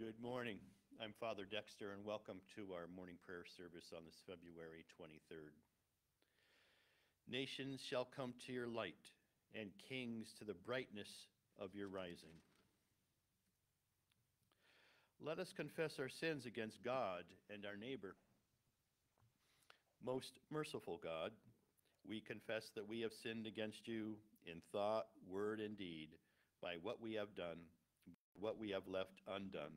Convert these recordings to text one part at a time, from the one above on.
Good morning. I'm Father Dexter, and welcome to our morning prayer service on this February 23rd. Nations shall come to your light, and kings to the brightness of your rising. Let us confess our sins against God and our neighbor. Most merciful God, we confess that we have sinned against you in thought, word, and deed, by what we have done, what we have left undone.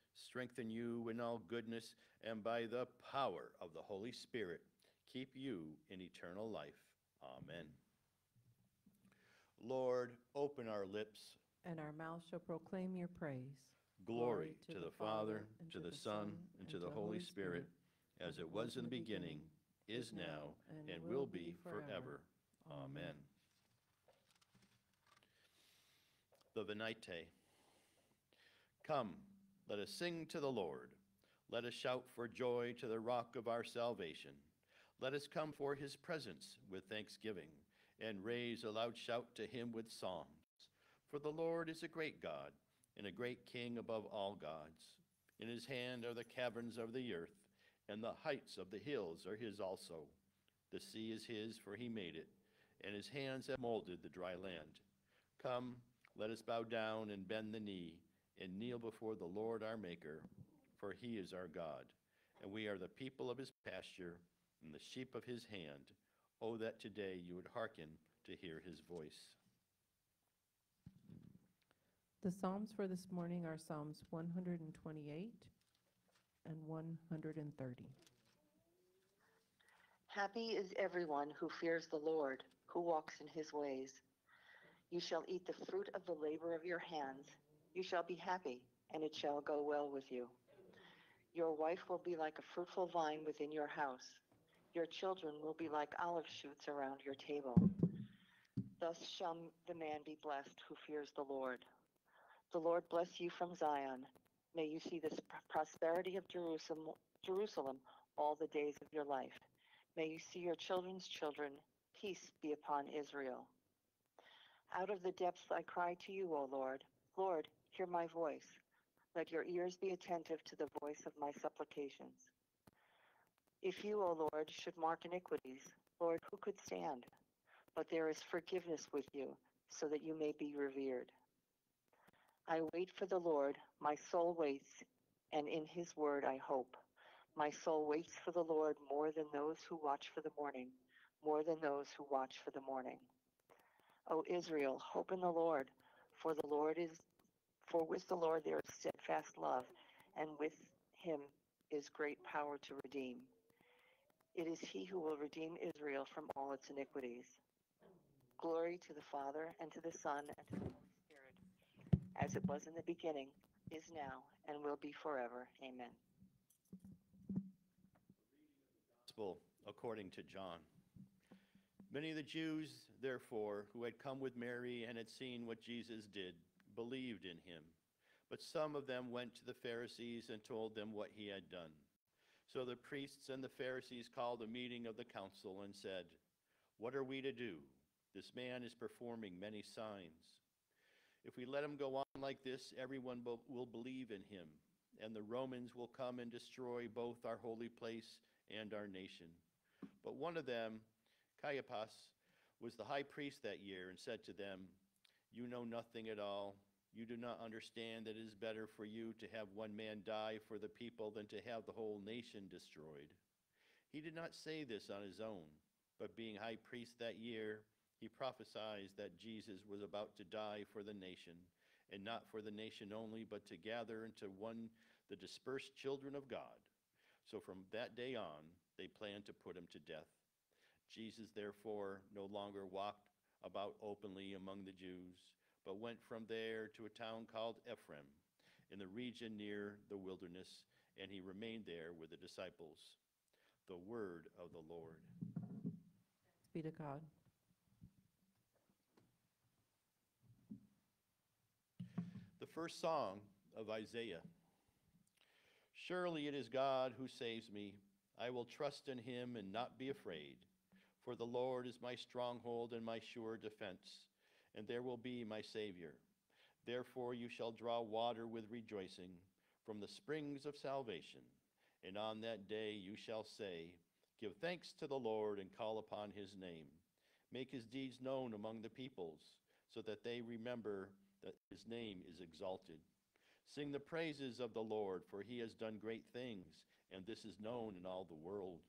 strengthen you in all goodness, and by the power of the Holy Spirit, keep you in eternal life. Amen. Lord, open our lips. And our mouth shall proclaim your praise. Glory to the Father, and to the Son, and to the Holy Spirit, as it was in the beginning, is now, and will be forever. Amen. The Venite. Come, let us sing to the Lord. Let us shout for joy to the rock of our salvation. Let us come for his presence with thanksgiving and raise a loud shout to him with songs. For the Lord is a great God and a great King above all gods. In his hand are the caverns of the earth, and the heights of the hills are his also. The sea is his, for he made it, and his hands have molded the dry land. Come, let us bow down and bend the knee and kneel before the Lord our Maker, for he is our God, and we are the people of his pasture and the sheep of his hand. Oh, that today you would hearken to hear his voice. The Psalms for this morning are Psalms 128 and 130. Happy is everyone who fears the Lord, who walks in his ways. You shall eat the fruit of the labor of your hands. You shall be happy, and it shall go well with you. Your wife will be like a fruitful vine within your house. Your children will be like olive shoots around your table. Thus shall the man be blessed who fears the Lord. The Lord bless you from Zion. May you see the prosperity of Jerusalem, Jerusalem all the days of your life. May you see your children's children. Peace be upon Israel. Out of the depths I cry to you, O Lord. Lord, hear my voice. Let your ears be attentive to the voice of my supplications. If you, O Lord, should mark iniquities, Lord, who could stand? But there is forgiveness with you, so that you may be revered. I wait for the Lord, my soul waits, and in his word I hope. My soul waits for the Lord more than those who watch for the morning, more than those who watch for the morning. O Israel, hope in the Lord, for the Lord is for with the Lord there is steadfast love, and with him is great power to redeem. It is he who will redeem Israel from all its iniquities. Glory to the Father, and to the Son, and to the Holy Spirit, as it was in the beginning, is now, and will be forever. Amen. Gospel according to John. Many of the Jews, therefore, who had come with Mary and had seen what Jesus did, believed in him. But some of them went to the Pharisees and told them what he had done. So the priests and the Pharisees called a meeting of the council and said, What are we to do? This man is performing many signs. If we let him go on like this, everyone will believe in him, and the Romans will come and destroy both our holy place and our nation. But one of them, Caiaphas, was the high priest that year and said to them, You know nothing at all. You do not understand that it is better for you to have one man die for the people than to have the whole nation destroyed. He did not say this on his own, but being high priest that year, he prophesied that Jesus was about to die for the nation, and not for the nation only, but to gather into one the dispersed children of God. So from that day on, they planned to put him to death. Jesus, therefore, no longer walked about openly among the Jews, but went from there to a town called Ephraim, in the region near the wilderness, and he remained there with the disciples. The word of the Lord. Be to God. The first song of Isaiah. Surely it is God who saves me. I will trust in him and not be afraid. For the Lord is my stronghold and my sure defense, and there will be my Savior. Therefore you shall draw water with rejoicing from the springs of salvation. And on that day you shall say, Give thanks to the Lord and call upon his name. Make his deeds known among the peoples, so that they remember that his name is exalted. Sing the praises of the Lord, for he has done great things, and this is known in all the world.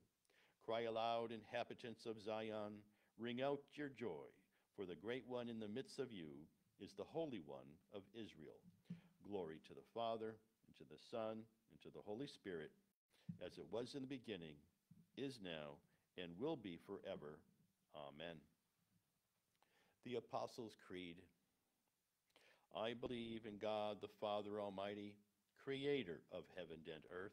Cry aloud, inhabitants of Zion, ring out your joy, for the great one in the midst of you is the Holy One of Israel. Glory to the Father, and to the Son, and to the Holy Spirit, as it was in the beginning, is now, and will be forever. Amen. The Apostles' Creed. I believe in God the Father Almighty, creator of heaven and earth.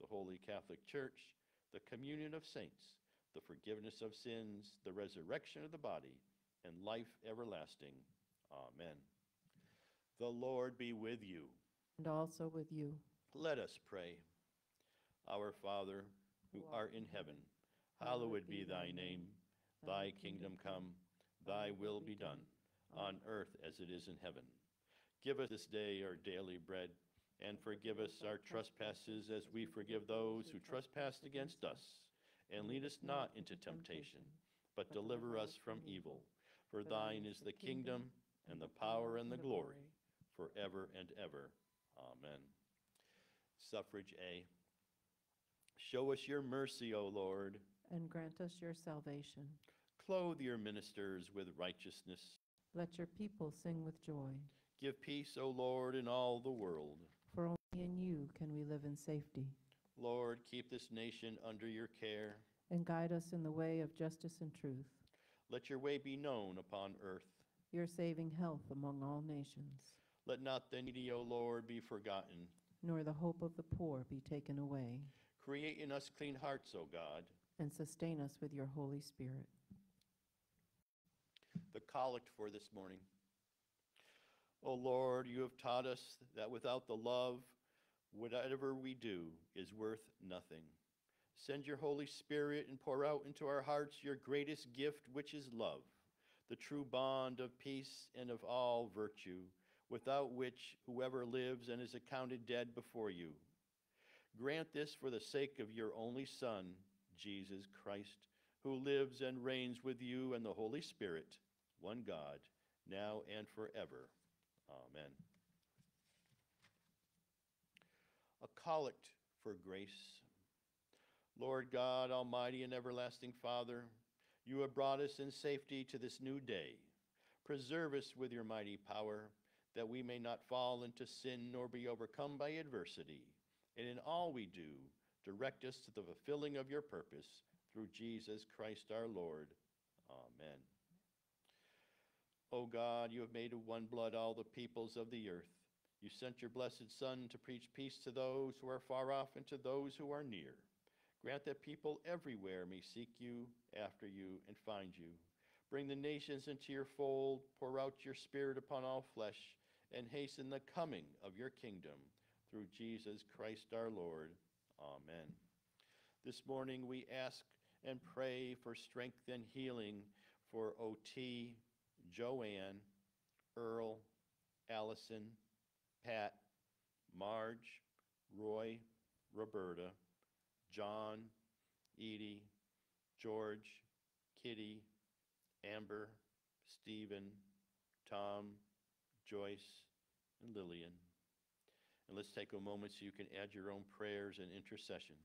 the Holy Catholic Church, the communion of saints, the forgiveness of sins, the resurrection of the body, and life everlasting. Amen. The Lord be with you. And also with you. Let us pray. Our Father, who art in heaven, hallowed be thy name. Thy kingdom come, thy will be done, on earth as it is in heaven. Give us this day our daily bread, and forgive us our trespasses as we forgive those who trespass against us. And lead us not into temptation, but deliver us from evil. For thine is the kingdom, and the power, and the glory, forever and ever. Amen. Suffrage A. Show us your mercy, O Lord. And grant us your salvation. Clothe your ministers with righteousness. Let your people sing with joy. Give peace, O Lord, in all the world. In you can we live in safety. Lord, keep this nation under your care. And guide us in the way of justice and truth. Let your way be known upon earth. Your saving health among all nations. Let not the needy, O Lord, be forgotten. Nor the hope of the poor be taken away. Create in us clean hearts, O God. And sustain us with your Holy Spirit. The collect for this morning. O Lord, you have taught us that without the love, whatever we do is worth nothing. Send your Holy Spirit and pour out into our hearts your greatest gift, which is love, the true bond of peace and of all virtue, without which whoever lives and is accounted dead before you. Grant this for the sake of your only Son, Jesus Christ, who lives and reigns with you and the Holy Spirit, one God, now and forever. Amen. A collect for grace. Lord God, Almighty and everlasting Father, you have brought us in safety to this new day. Preserve us with your mighty power, that we may not fall into sin nor be overcome by adversity. And in all we do, direct us to the fulfilling of your purpose through Jesus Christ our Lord. Amen. O God, you have made of one blood all the peoples of the earth. You sent your blessed Son to preach peace to those who are far off and to those who are near. Grant that people everywhere may seek you, after you, and find you. Bring the nations into your fold, pour out your Spirit upon all flesh, and hasten the coming of your kingdom through Jesus Christ our Lord. Amen. This morning we ask and pray for strength and healing for O.T., Joanne, Earl, Allison, Pat, Marge, Roy, Roberta, John, Edie, George, Kitty, Amber, Stephen, Tom, Joyce, and Lillian. And let's take a moment so you can add your own prayers and intercessions.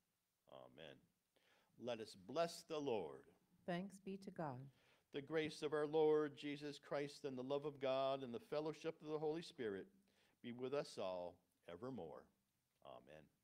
Amen. Let us bless the Lord. Thanks be to God. The grace of our Lord Jesus Christ and the love of God and the fellowship of the Holy Spirit be with us all evermore. Amen.